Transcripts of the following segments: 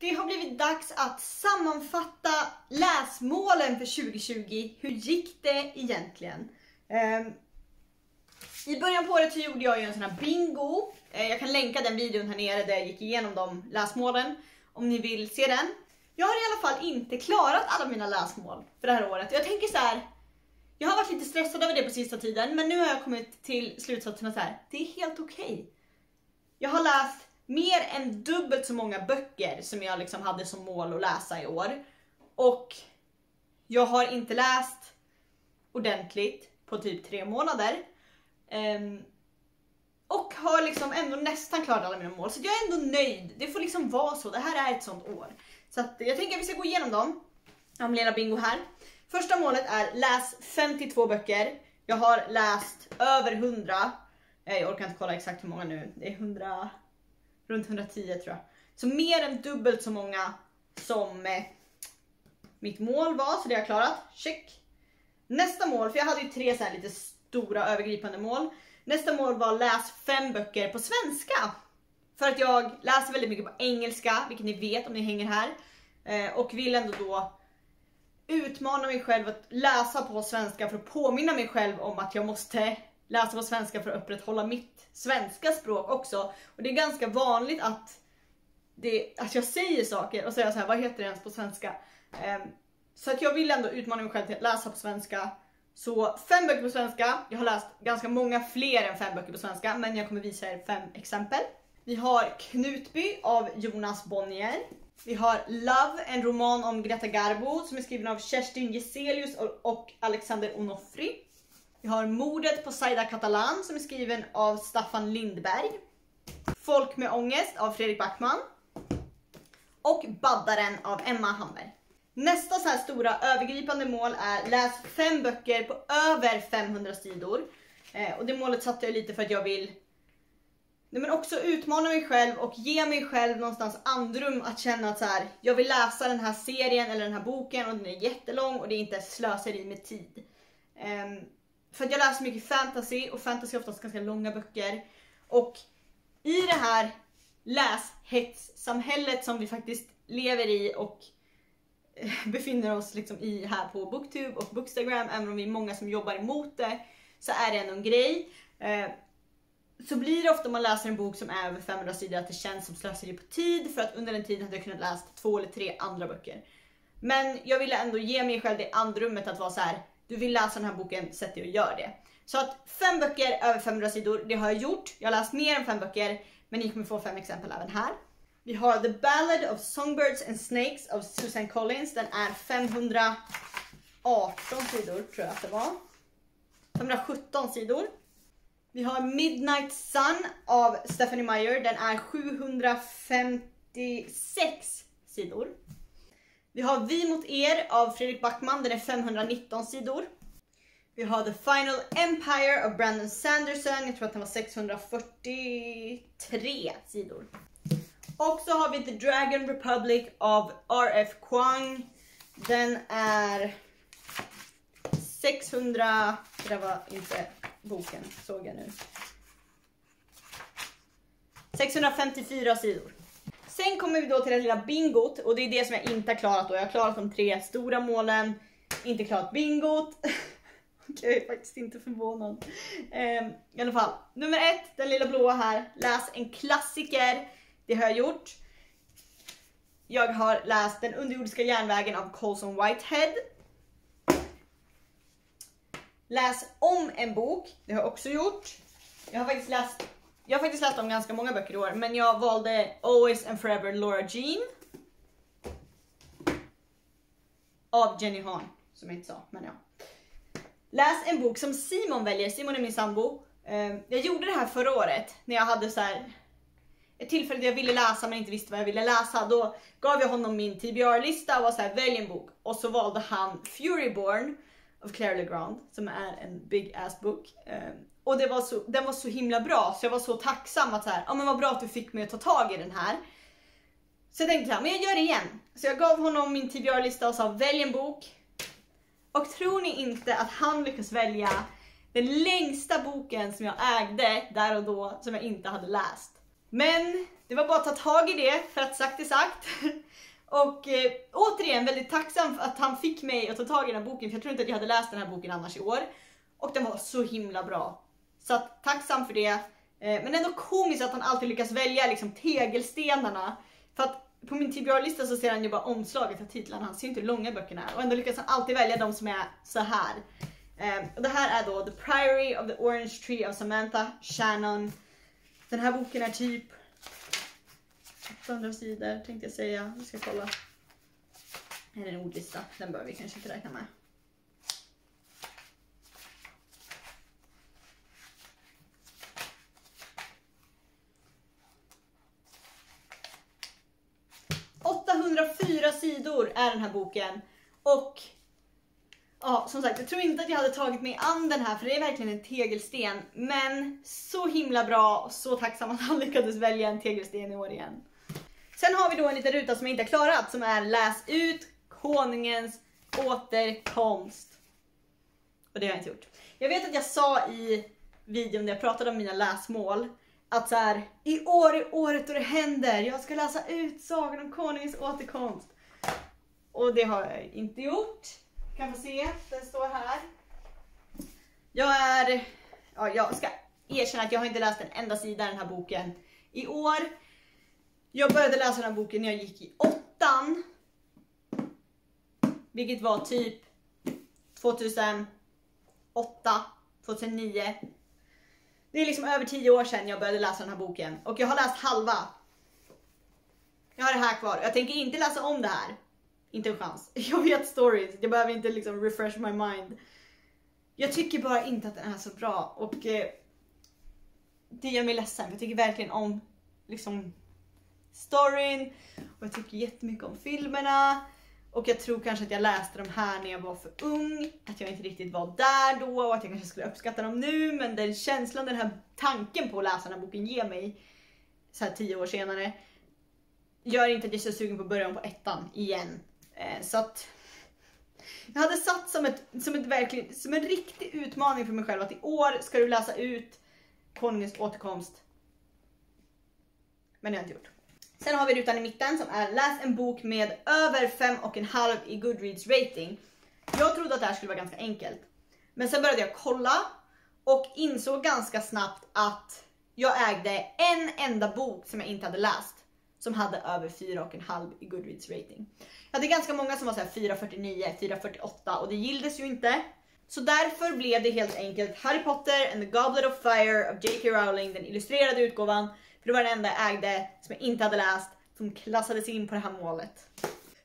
Det har blivit dags att sammanfatta läsmålen för 2020. Hur gick det egentligen? Um, I början på året så gjorde jag ju en sån här bingo. Uh, jag kan länka den videon här nere där jag gick igenom de läsmålen om ni vill se den. Jag har i alla fall inte klarat alla mina läsmål för det här året. Jag tänker så här. Jag har varit lite stressad över det på sista tiden men nu har jag kommit till slutsatsen att det är helt okej. Okay. Jag har läst mer än dubbelt så många böcker som jag liksom hade som mål att läsa i år. Och jag har inte läst ordentligt på typ tre månader. Um, och har liksom ändå nästan klarat alla mina mål. Så jag är ändå nöjd. Det får liksom vara så. Det här är ett sånt år. Så att jag tänker att vi ska gå igenom dem. Jag har lilla bingo här. Första målet är läs 52 böcker. Jag har läst över 100. Eh, jag orkar inte kolla exakt hur många nu. Det är 100 runt 110 tror jag. Så mer än dubbelt så många som eh, mitt mål var, så det har jag klarat. Check. Nästa mål, för jag hade ju tre så här lite stora övergripande mål. Nästa mål var läs fem böcker på svenska. För att jag läser väldigt mycket på engelska, vilket ni vet om ni hänger här. Eh, och vill ändå då utmana mig själv att läsa på svenska för att påminna mig själv om att jag måste läsa på svenska för att upprätthålla mitt svenska språk också. Och det är ganska vanligt att, det, att jag säger saker och säger så här, vad heter det ens på svenska? Um, så att jag vill ändå utmana mig själv till att läsa på svenska. Så fem böcker på svenska. Jag har läst ganska många fler än fem böcker på svenska, men jag kommer visa er fem exempel. Vi har Knutby av Jonas Bonnier. Vi har Love, en roman om Greta Garbo som är skriven av Kerstin Geselius och Alexander Onofri. Vi har Mordet på Saida Catalan som är skriven av Staffan Lindberg. Folk med ångest av Fredrik Backman. Och Baddaren av Emma Hamberg. Nästa så här stora övergripande mål är läs fem böcker på över 500 sidor. Eh, och det målet satte jag lite för att jag vill Nej men också utmana mig själv och ge mig själv någonstans andrum att känna att så här, jag vill läsa den här serien eller den här boken och den är jättelång och det är inte slöseri med tid. Um, för att jag läser mycket fantasy och fantasy är oftast ganska långa böcker. Och i det här läshetssamhället som vi faktiskt lever i och eh, befinner oss liksom i här på Booktube och Bookstagram, även om vi är många som jobbar emot det, så är det ändå en grej. Eh, så blir det ofta om man läser en bok som är över 500 sidor att det känns som slöseri på tid för att under den tiden hade jag kunnat läsa två eller tre andra böcker. Men jag ville ändå ge mig själv det andrummet att vara så här du vill läsa den här boken, sätt dig och gör det. Så att fem böcker över 500 sidor, det har jag gjort. Jag har läst mer än fem böcker, men ni kommer få fem exempel även här. Vi har The Ballad of Songbirds and Snakes av Susan Collins. Den är 518 sidor tror jag att det var. 517 sidor. Vi har Midnight Sun av Stephanie Meyer. Den är 756 sidor. Vi har Vi mot er av Fredrik Backman, den är 519 sidor. Vi har The Final Empire av Brandon Sanderson, jag tror att den var 643 sidor. Och så har vi The Dragon Republic av R.F. Kwang. Den är 600, det var inte boken såg jag nu. 654 sidor. Sen kommer vi då till det lilla bingot och det är det som jag inte har klarat då. Jag har klarat de tre stora målen, inte klarat bingot. jag är faktiskt inte förvånad. Um, I alla fall, nummer ett, den lilla blåa här. Läs en klassiker. Det har jag gjort. Jag har läst Den underjordiska järnvägen av Colson Whitehead. Läs om en bok. Det har jag också gjort. Jag har faktiskt läst jag har faktiskt läst om ganska många böcker i år, men jag valde Always and Forever Laura Jean. Av Jenny Hahn, som jag inte sa, men ja. Läs en bok som Simon väljer, Simon är min sambo. Ehm, jag gjorde det här förra året när jag hade så här ett tillfälle där jag ville läsa men inte visste vad jag ville läsa. Då gav jag honom min TBR-lista och var så här, välj en bok. Och så valde han Furyborn av Claire Legrand som är en big ass book. Ehm, och det var så, den var så himla bra så jag var så tacksam att så här, ja men vad bra att du fick mig att ta tag i den här. Så jag tänkte, jag, men jag gör det igen. Så jag gav honom min TBR-lista och sa välj en bok. Och tror ni inte att han lyckas välja den längsta boken som jag ägde där och då som jag inte hade läst. Men det var bara att ta tag i det för att sagt är sagt. Och eh, återigen väldigt tacksam för att han fick mig att ta tag i den här boken för jag tror inte att jag hade läst den här boken annars i år. Och den var så himla bra. Så att, tacksam för det. Eh, men ändå komiskt att han alltid lyckas välja liksom tegelstenarna. För att på min TBR-lista så ser han ju bara omslaget av titlarna, han ser ju inte hur långa böckerna är. Och ändå lyckas han alltid välja de som är så här. Eh, och det här är då The Priory of the Orange Tree of Samantha Shannon. Den här boken är typ 800 sidor tänkte jag säga. Vi ska kolla. Här är en ordlista, den bör vi kanske inte räkna med. ...804 sidor är den här boken. Och Ja, som sagt, jag tror inte att jag hade tagit mig an den här för det är verkligen en tegelsten. Men så himla bra och så tacksam att han lyckades välja en tegelsten i år igen. Sen har vi då en liten ruta som jag inte har klarat som är läs ut konungens återkomst. Och det har jag inte gjort. Jag vet att jag sa i videon där jag pratade om mina läsmål att så här, i år är året då det händer. Jag ska läsa ut Sagan om konungens återkomst. Och det har jag inte gjort. Kan få se, den står här. Jag är, ja, jag ska erkänna att jag har inte läst en enda sida i den här boken i år. Jag började läsa den här boken när jag gick i åttan. Vilket var typ 2008, 2009. Det är liksom över tio år sedan jag började läsa den här boken och jag har läst halva. Jag har det här kvar. Jag tänker inte läsa om det här. Inte en chans. Jag vet stories, jag behöver inte liksom refresh my mind. Jag tycker bara inte att den är så bra och eh, det gör mig ledsen. Jag tycker verkligen om liksom storyn och jag tycker jättemycket om filmerna. Och jag tror kanske att jag läste de här när jag var för ung, att jag inte riktigt var där då och att jag kanske skulle uppskatta dem nu. Men den känslan, den här tanken på att läsa den här boken ger mig så här tio år senare gör inte att jag är så sugen på att börja om på ettan igen. Eh, så att jag hade satt som, ett, som, ett verkligen, som en riktig utmaning för mig själv att i år ska du läsa ut Konungens återkomst. Men det har jag inte gjort. Sen har vi rutan i mitten som är läs en bok med över 5,5 i Goodreads rating. Jag trodde att det här skulle vara ganska enkelt. Men sen började jag kolla och insåg ganska snabbt att jag ägde en enda bok som jag inte hade läst som hade över 4,5 i Goodreads rating. Jag hade ganska många som var så 4,49, 4,48 och det gilldes ju inte. Så därför blev det helt enkelt Harry Potter and the Goblet of Fire av J.K. Rowling, den illustrerade utgåvan. För det var den enda jag ägde som jag inte hade läst som klassades in på det här målet.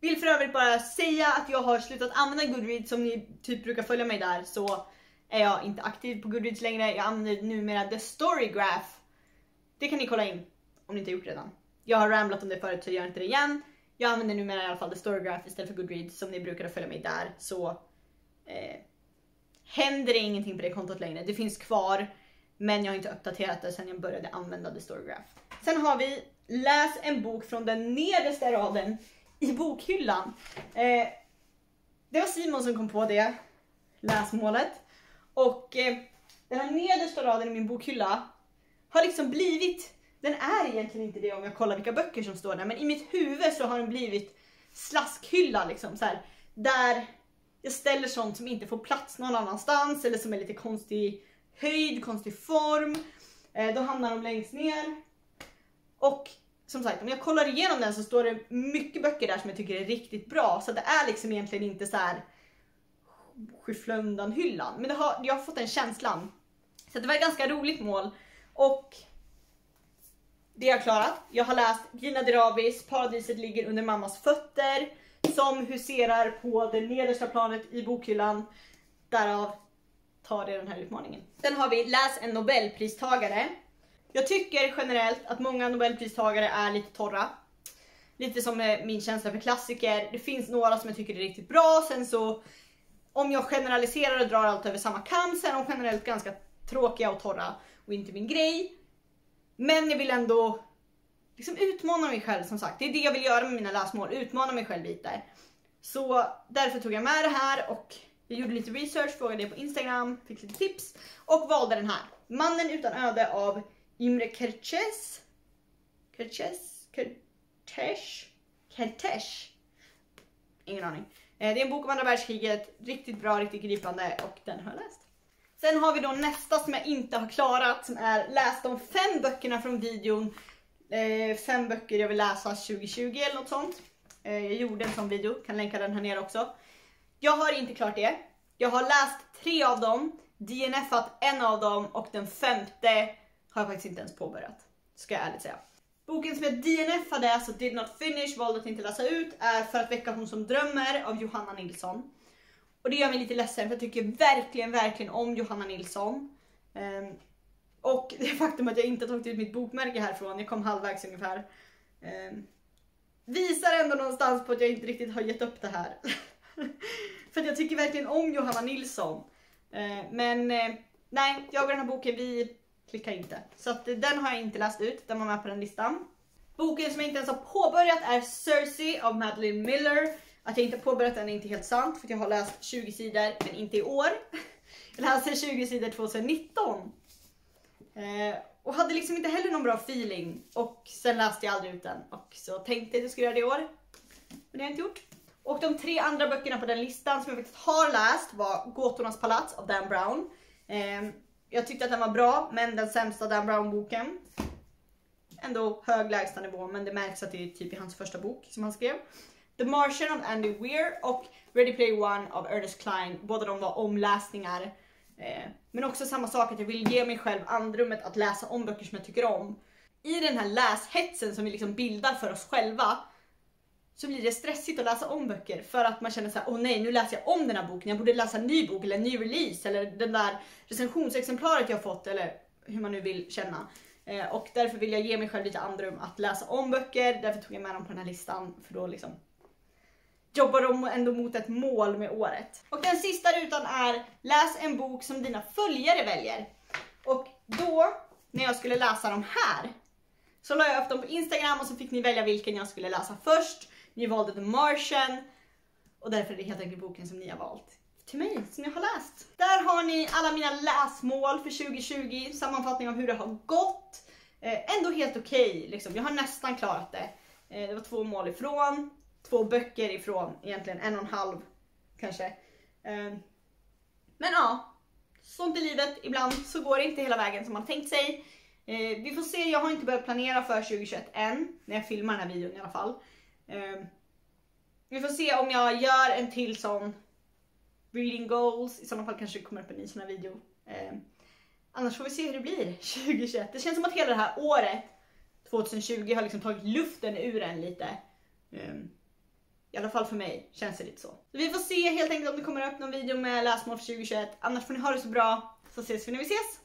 Vill för övrigt bara säga att jag har slutat använda Goodreads som ni typ brukar följa mig där så är jag inte aktiv på Goodreads längre. Jag använder numera The Storygraph. Det kan ni kolla in om ni inte gjort redan. Jag har ramlat om det förut så jag gör inte det igen. Jag använder numera i alla fall The Storygraph istället för Goodreads som ni brukade följa mig där så eh, händer det ingenting på det kontot längre. Det finns kvar men jag har inte uppdaterat det sedan jag började använda The Storygraph. Sen har vi Läs en bok från den nedersta raden i bokhyllan. Eh, det var Simon som kom på det läsmålet. Och eh, den här nedersta raden i min bokhylla har liksom blivit, den är egentligen inte det om jag kollar vilka böcker som står där, men i mitt huvud så har den blivit slaskhylla liksom så här, där jag ställer sånt som inte får plats någon annanstans eller som är lite konstig höjd, konstig form. Eh, då hamnar de längst ner. Och som sagt, om jag kollar igenom den så står det mycket böcker där som jag tycker är riktigt bra. Så det är liksom egentligen inte så här skyffla undan hyllan. Men det har, jag har fått den känslan. Så det var ett ganska roligt mål. Och det har jag klarat. Jag har läst Gina Dirabis Paradiset ligger under mammas fötter som huserar på det nedersta planet i bokhyllan. Därav tar er den här utmaningen. Sen har vi Läs en nobelpristagare. Jag tycker generellt att många nobelpristagare är lite torra. Lite som eh, min känsla för klassiker. Det finns några som jag tycker är riktigt bra. Sen så om jag generaliserar och drar allt över samma kam så är de generellt ganska tråkiga och torra och inte min grej. Men jag vill ändå liksom utmana mig själv som sagt. Det är det jag vill göra med mina läsmål, utmana mig själv lite. Så därför tog jag med det här och jag gjorde lite research, frågade det på Instagram, fick lite tips och valde den här. Mannen utan öde av Imre Kertész. Kertész? Kertész? Kertész? ingen aning. Eh, det är en bok om andra världskriget, riktigt bra, riktigt gripande och den har jag läst. Sen har vi då nästa som jag inte har klarat som är läs de fem böckerna från videon. Eh, fem böcker jag vill läsa 2020 eller något sånt. Eh, jag gjorde en sån video, kan länka den här nere också. Jag har inte klart det. Jag har läst tre av dem, DNFat en av dem och den femte har jag faktiskt inte ens påbörjat. Ska jag ärligt säga. Boken som jag DNFade, alltså did not finish, valde att inte läsa ut, är För att väcka hon som drömmer av Johanna Nilsson. Och det gör mig lite ledsen för jag tycker verkligen, verkligen om Johanna Nilsson. Um, och det faktum att jag inte tagit ut mitt bokmärke härifrån, jag kom halvvägs ungefär. Um, visar ändå någonstans på att jag inte riktigt har gett upp det här. för att jag tycker verkligen om Johanna Nilsson. Eh, men eh, nej, jag och den här boken, vi klickar inte. Så att, eh, den har jag inte läst ut, den var med på den listan. Boken som jag inte ens har påbörjat är Cersei av Madeline Miller. Att jag inte påbörjat den är inte helt sant för jag har läst 20 sidor men inte i år. Jag läste 20 sidor 2019. Eh, och hade liksom inte heller någon bra feeling och sen läste jag aldrig ut den och så tänkte jag att jag skulle göra det i år. Men det har jag inte gjort. Och de tre andra böckerna på den listan som jag faktiskt har läst var Gåtornas palats av Dan Brown. Eh, jag tyckte att den var bra men den sämsta Dan Brown boken. Ändå hög lägstanivå men det märks att det är typ i hans första bok som han skrev. The Martian av Andy Weir och Ready Play One av Ernest Klein. Båda de var omläsningar. Eh, men också samma sak att jag vill ge mig själv andrummet att läsa om böcker som jag tycker om. I den här läshetsen som vi liksom bildar för oss själva så blir det stressigt att läsa om böcker för att man känner så här: åh nej nu läser jag om den här boken, jag borde läsa en ny bok eller en ny release eller den där recensionsexemplaret jag fått eller hur man nu vill känna. Eh, och därför vill jag ge mig själv lite andrum att läsa om böcker, därför tog jag med dem på den här listan för då liksom jobbar de ändå mot ett mål med året. Och den sista rutan är läs en bok som dina följare väljer. Och då, när jag skulle läsa de här, så la jag upp dem på Instagram och så fick ni välja vilken jag skulle läsa först. Ni valde The Martian och därför är det helt enkelt boken som ni har valt till mig, som jag har läst. Där har ni alla mina läsmål för 2020, sammanfattning av hur det har gått. Eh, ändå helt okej, okay, liksom. jag har nästan klarat det. Eh, det var två mål ifrån två böcker ifrån egentligen en och en halv kanske. Eh, men ja, sånt i livet. Ibland så går det inte hela vägen som man tänkt sig. Eh, vi får se, jag har inte börjat planera för 2021 än, när jag filmar den här videon i alla fall. Eh, vi får se om jag gör en till sån reading goals, i sådana fall kanske det kommer upp en ny sån här video. Ehm, annars får vi se hur det blir 2021. Det känns som att hela det här året, 2020, har liksom tagit luften ur en lite. Ehm, I alla fall för mig känns det lite så. så. Vi får se helt enkelt om det kommer upp någon video med läsmål för 2021. Annars får ni ha det så bra så ses vi när vi ses.